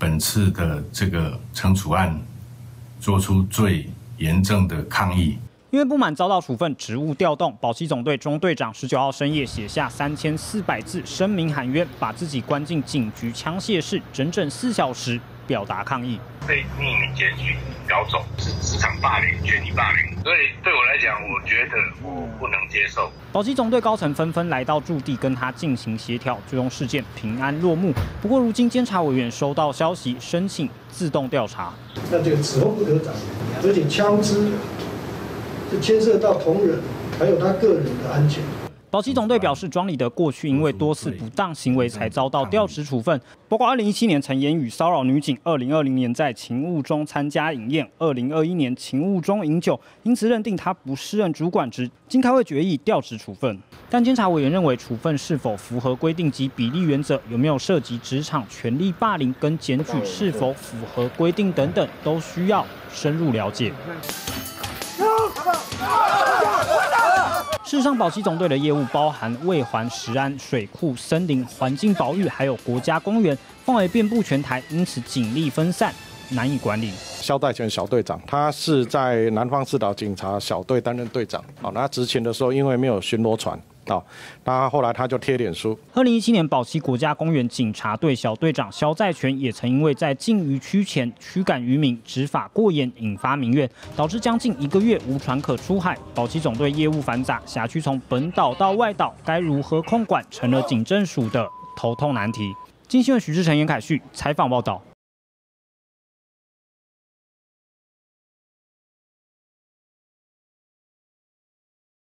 本次的这个惩处案做出最严正的抗议。因为不满遭到处分，职务调动，保期总队中队长十九号深夜写下三千四百字声明喊冤，把自己关进警局枪械室整整四小时，表达抗议。被匿名检举搞走是职场霸凌、权力霸凌，所以对我来讲，我觉得我不能接受。保期总队高层纷纷来到驻地跟他进行协调，最终事件平安落幕。不过，如今监察委员收到消息，申请自动调查。那这个此后不得长，而且枪支。是牵涉到同仁，还有他个人的安全。保期总队表示，庄里的过去因为多次不当行为才遭到调职处分，包括2017年曾言语骚扰女警，2020年在勤务中参加饮宴，2021年勤务中饮酒，因此认定他不适任主管职，经开会决议调职处分。但监察委员认为，处分是否符合规定及比例原则，有没有涉及职场权力霸凌，跟检举是否符合规定等等，都需要深入了解。事实上，保期总队的业务包含卫环、石安、水库、森林、环境保育，还有国家公园，范围遍布全台，因此警力分散，难以管理。肖代全小队长，他是在南方四岛警察小队担任队长。好，那执勤的时候，因为没有巡逻船。到，那后来他就贴脸书。二零一七年，宝溪国家公园警察队小队长肖在全也曾因为在禁渔区前驱赶渔民，执法过严，引发民怨，导致将近一个月无船可出海。宝溪总队业务繁杂，辖区从本岛到外岛，该如何控管，成了警政署的头痛难题。金新闻徐志成、严凯旭采访报道。